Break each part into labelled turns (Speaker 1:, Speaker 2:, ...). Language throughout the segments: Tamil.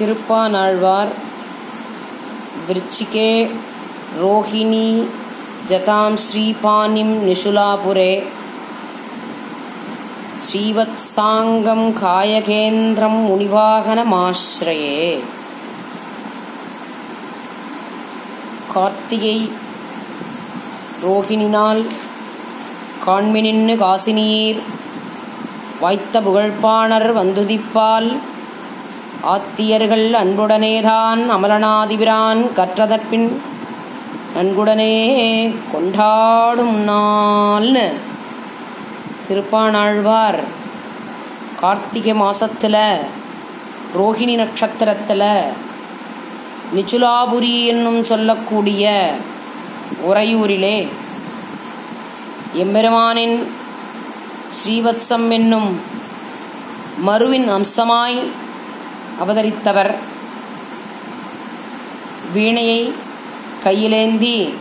Speaker 1: திருப்பானாழ்வார் விருச்சிகே ரோஹிணி ஜதாம் ஸ்ரீபானிம் நிஷுலாபுரே ஸ்ரீவத்சாங்கம் காயகேந்திரம் முனிவாகனமாஸ்ரயே கார்த்திகை ரோஹிணினால் காண்மினின்னு காசினீர் வாய்த்த புகழ்ப்பாணர் வந்துதிப்பால் ஆத்தியர்கள் அன்புடனேதான் அமலனாதிபிரான் கற்றதற்பின் நன்குடனே கொண்டாடும் நாள்னு. திருப்பானாழ்வார் கார்த்திகை மாசத்துல ரோஹிணி நட்சத்திரத்துல நிச்சுலாபுரி என்னும் சொல்லக்கூடிய உறையூரிலே எம்பெருமானின் ஸ்ரீவத்சம் என்னும் மருவின் அம்சமாய் அவதரித்தவர். வீணையை கையிலேந்தி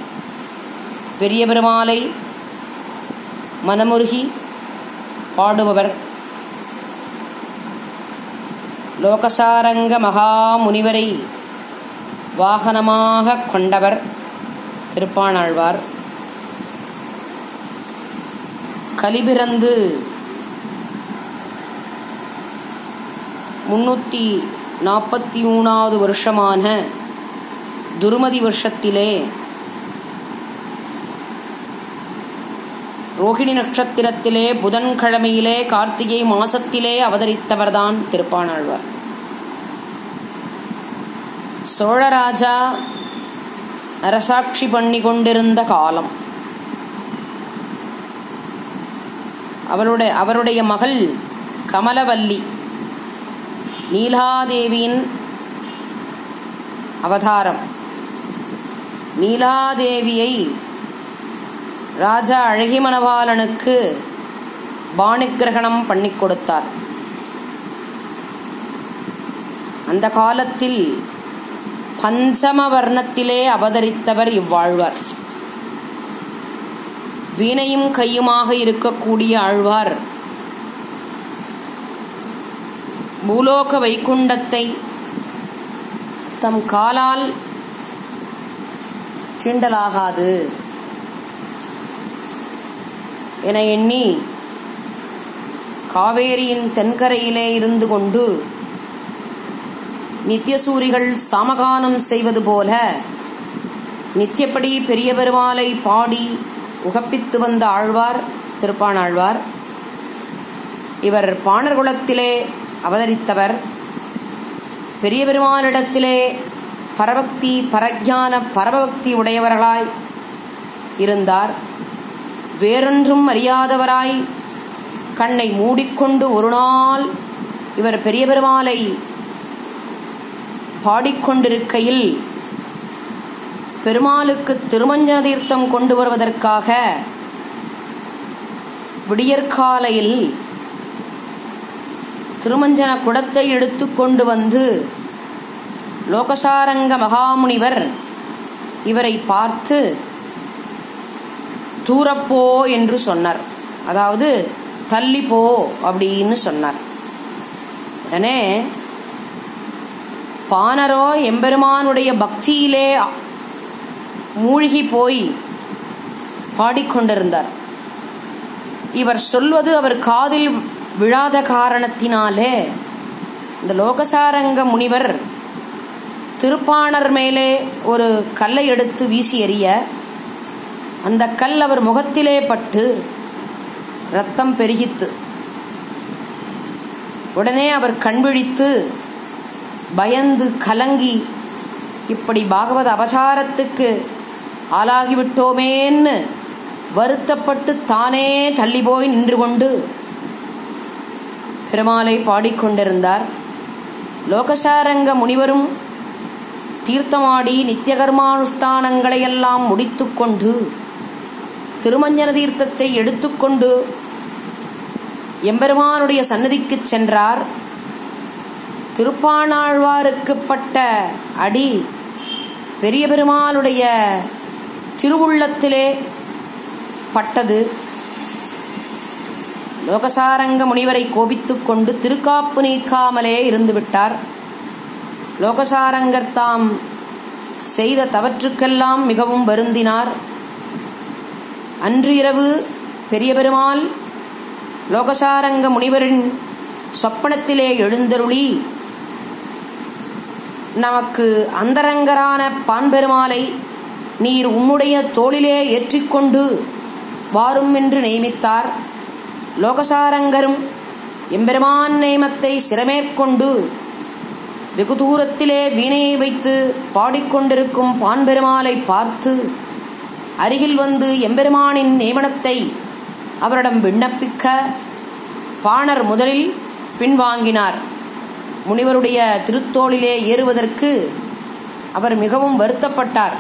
Speaker 1: பெரிய பெருமாளை மனமுருகி பாடுபவர். லோகசாரங்க மகா முனிவரை வாகனமாக கொண்டவர் திருப்பானாழ்வார். கலிபிறந்து முன்னூற்றி நாற்பத்தி மூணாவது வருஷமான துருமதி வருஷத்திலே ரோகிணி நட்சத்திரத்திலே புதன்கிழமையிலே கார்த்திகை மாசத்திலே அவதரித்தவர்தான் திருப்பானாழ்வார். சோழராஜா அரசாட்சி பண்ணி கொண்டிருந்த காலம். அவளுடைய அவருடைய மகள் கமலவல்லி. நீலாதேவியின் அவதாரம். நீலாதேவியை ராஜா அழகிமணவாளனுக்கு பாணிகிரகணம் பண்ணி கொடுத்தார். அந்த காலத்தில் பஞ்சம வர்ணத்திலே அவதரித்தவர் இவ்வாழ்வார். வீணையும் கையுமாக இருக்கக்கூடிய ஆழ்வார் பூலோக வைகுண்டத்தை தம் காலால் தீண்டலாகாது என எண்ணி காவேரியின் தென்கரையிலே இருந்து கொண்டு நித்தியசூரிகள் சமகானம் செய்வது போல நித்தியப்படி பெரிய பெருமாளை பாடி உகப்பித்து வந்த ஆழ்வார் திருப்பானாழ்வார் இவர் பாணர்குலத்திலே அவதரித்தவர். பெரிய பெருமானிடத்திலே பரபக்தி பரஜான பரபக்தி உடையவர்களாய் இருந்தார். வேறொன்றும் அறியாதவராய் கண்ணை மூடிக்கொண்டு ஒரு நாள் இவர் பெரிய பெருமாளை பாடிக்கொண்டிருக்கையில் பெருமாளுக்கு திருமஞ்சன தீர்த்தம் கொண்டு வருவதற்காக விடியற்காலையில் திருமஞ்சன குடத்தை எடுத்து கொண்டு வந்து லோகசாரங்க மகாமுனிவர் இவரை பார்த்து தூரப்போ என்று சொன்னார். அதாவது தள்ளி போ அப்படின்னு சொன்னார். உடனே பானரோ எம்பெருமானுடைய பக்தியிலே மூழ்கி போய் பாடிக்கொண்டிருந்தார். இவர் சொல்வது அவர் காதில் விழாத காரணத்தினாலே இந்த லோகசாரங்க முனிவர் திருப்பாணர் மேலே ஒரு கல்லை எடுத்து வீசி எறிய அந்த கல் அவர் முகத்திலே பட்டு ரத்தம் பெருகித்து உடனே அவர் கண்விழித்து பயந்து கலங்கி இப்படி பாகவத அபசாரத்துக்கு ஆளாகிவிட்டோமேன்னு வருத்தப்பட்டு தானே தள்ளி போய் நின்று கொண்டு பெருமாளை பாடிக்கொண்டிருந்தார். லோகசாரங்க முனிவரும் தீர்த்தமாடி நித்தியகர்மானுஷ்டானங்களையெல்லாம் முடித்துக்கொண்டு திருமஞ்சன தீர்த்தத்தை எடுத்துக்கொண்டு எம்பெருமானுடைய சன்னதிக்கு சென்றார். திருப்பாணாழ்வாருக்கு பட்ட அடி பெரிய பெருமாளுடைய திருவுள்ளத்திலே பட்டது. லோகசாரங்க முனிவரை கோபித்துக் கொண்டு திருக்காப்பு நீக்காமலே இருந்துவிட்டார். லோகசாரங்கர் தாம் செய்த தவற்றுக்கெல்லாம் மிகவும் வருந்தினார். அன்று இரவு பெரிய பெருமாள் லோகசாரங்க முனிவரின் சொப்பனத்திலே எழுந்தருளி நமக்கு அந்தரங்கரான பான்பெருமாளை நீர் உம்முடைய தோளிலே ஏற்றிக்கொண்டு வாரும் என்று நியமித்தார். லோகசாரங்கரும் எம்பெருமான் நேமத்தை சிரமேற்கொண்டு வெகு தூரத்திலே வீணையை வைத்து பாடிக்கொண்டிருக்கும் பான்பெருமாளை பார்த்து அருகில் வந்து எம்பெருமானின் நியமனத்தை அவரிடம் விண்ணப்பிக்க பாணர் முதலில் பின்வாங்கினார். முனிவருடைய திருத்தோளிலே ஏறுவதற்கு அவர் மிகவும் வருத்தப்பட்டார்.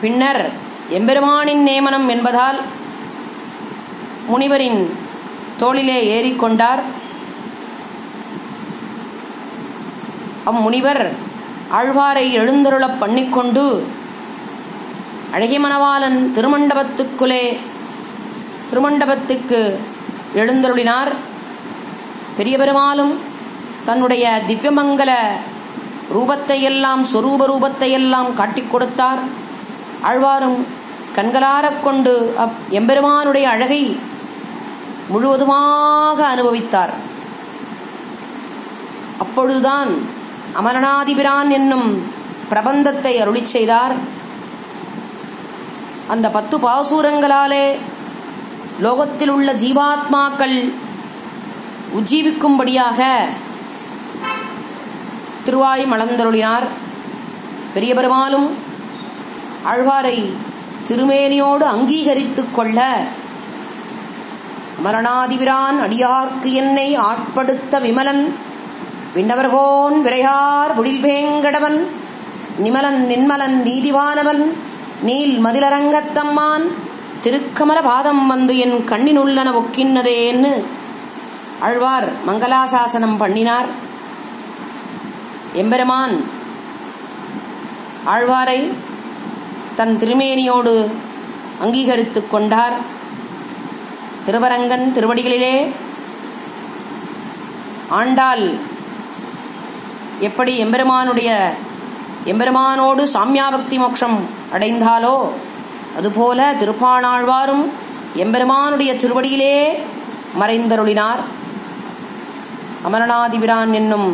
Speaker 1: பின்னர் எம்பெருமானின் நியமனம் என்பதால் முனிவரின் தோளிலே ஏறிக்கொண்டார். அம்முனிவர் ஆழ்வாரை எழுந்தருளப் பண்ணிக்கொண்டு அழகிமணவாளன் திருமண்டபத்துக்குள்ளே திருமண்டபத்துக்கு எழுந்தருளினார். பெரிய பெருமாளும் தன்னுடைய திவ்யமங்கல ரூபத்தையெல்லாம் சொரூப ரூபத்தையெல்லாம் காட்டிக் கொடுத்தார். ஆழ்வாரும் கண்களாரக் கொண்டு அப் எம்பெருமானுடைய அழகை முழுவதுமாக அனுபவித்தார். அப்பொழுதுதான் அமரநாதிபிரான் என்னும் பிரபந்தத்தை அருளி செய்தார். அந்த பத்து பாசூரங்களாலே லோகத்தில் உள்ள ஜீவாத்மாக்கள் உஜ்ஜீவிக்கும்படியாக திருவாய் மலர்ந்தருளினார். பெரிய பெருமாளும் ஆழ்வாரை திருமேனியோடு அங்கீகரித்துக் கொள்ள அமரநாதிபிரான் அடியார்க்கு என்னை ஆட்படுத்த விமலன். விண்ணவர்கோன் விரையார் புடில்வேங்கடவன் நிமலன் நின்மலன் நீதிவானவன். நீல் மதிலரங்கத்தம்மான் திருக்கமல பாதம் வந்து என் கண்ணினுள்ளன ஒக்கின்னதேன்னு ஆழ்வார் மங்களாசாசனம் பண்ணினார். எம்பெருமான் ஆழ்வாரை தன் திருமேனியோடு அங்கீகரித்துக் கொண்டார். திருவரங்கன் திருவடிகளிலே. ஆண்டாள் எப்படி எம்பெருமானுடைய எம்பெருமானோடு சாமியாபக்தி மோட்சம் அடைந்தாலோ அதுபோல திருப்பாணாழ்வாரும் எம்பெருமானுடைய திருவடியிலே மறைந்தருளினார். அமரநாதிபிரான் என்னும்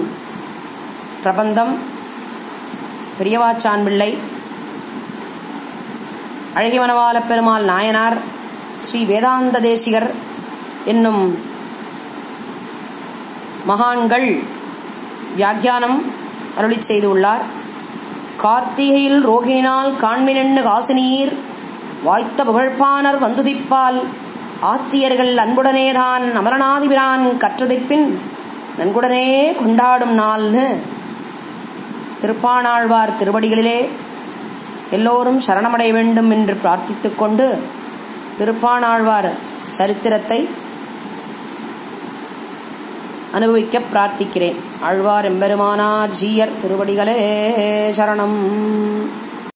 Speaker 1: பிரபந்தம் பெரியவாச்சான் பிள்ளை அழகிவனவால பெருமாள் நாயனார் ஸ்ரீ வேதாந்த தேசிகர் என்னும் மகான்கள் வியாக்கியானம் அருளி செய்துள்ளார். கார்த்திகையில் ரோகிணினால் காண்மினெண்ணு காசினீர் வாய்த்த புகழ்ப்பானர் வந்துதிப்பால் ஆத்தியர்கள் அன்புடனேதான் அமரநாதிபிரான் கற்றதைப்பின் நன்குடனே கொண்டாடும் நாள்னு. திருப்பானாழ்வார் திருவடிகளிலே எல்லோரும் சரணமடைய வேண்டும் என்று பிரார்த்தித்துக் கொண்டு திருப்பாணாழ்வார் சரித்திரத்தை அனுபவிக்க பிரார்த்திக்கிறேன். ஆழ்வார் எம்பெருமானார் ஜீயர் திருவடிகளே சரணம்.